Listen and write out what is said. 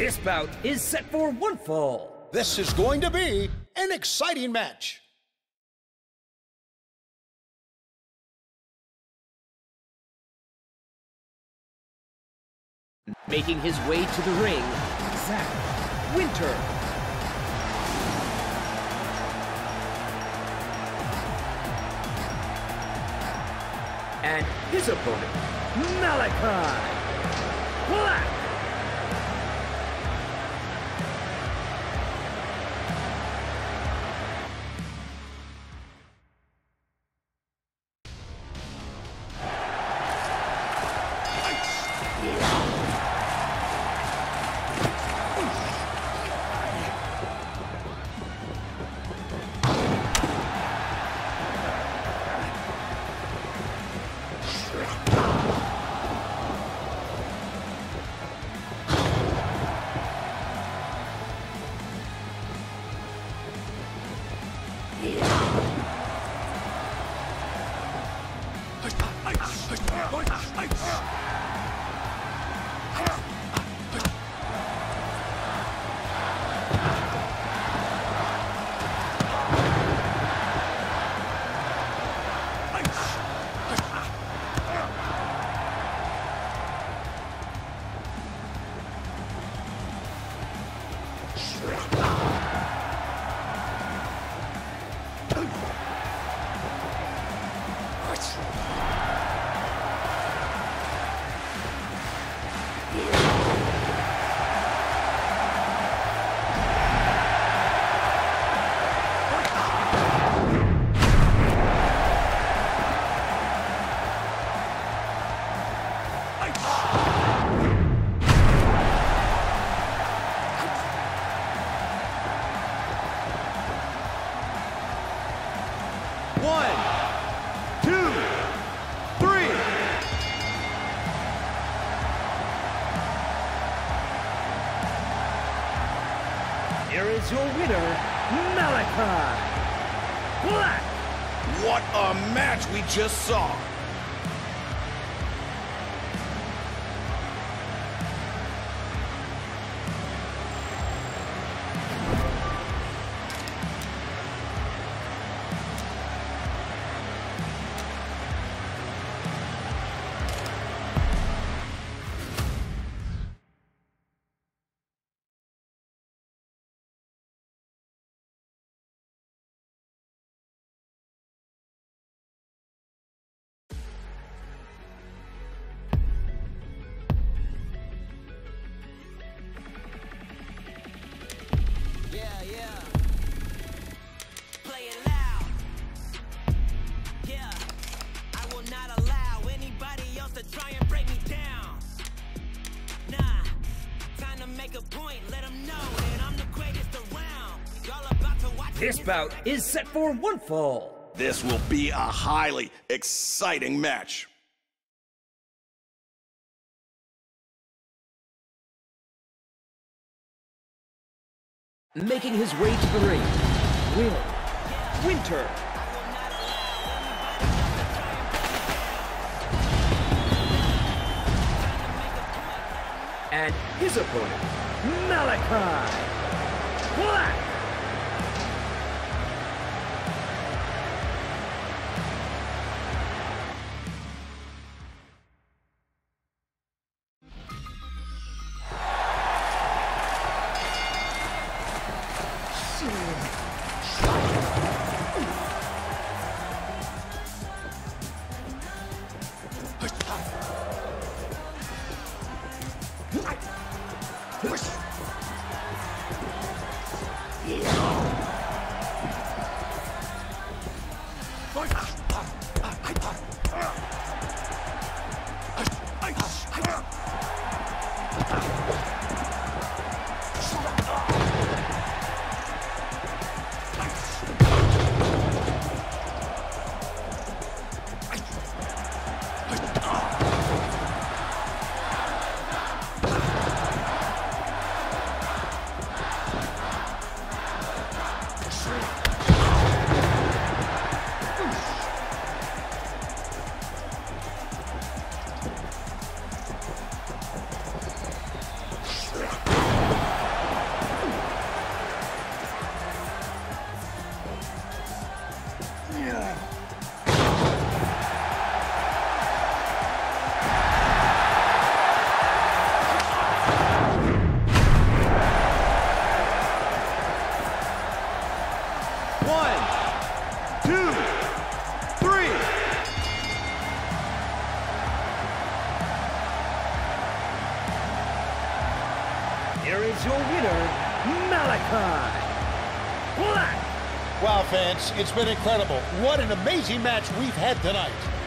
This bout is set for one fall. This is going to be an exciting match. Making his way to the ring, Zack Winter. And his opponent, Malakai Black. Thank. Your winner, Malakai Black. What a match we just saw. This bout is set for one fall. This will be a highly exciting match. Making his way to the ring, Will Winter. And his opponent, Malakai Black. Yeah. One, two, three. Here is your winner, Malakai Black. Wow, fans, it's been incredible. What an amazing match we've had tonight.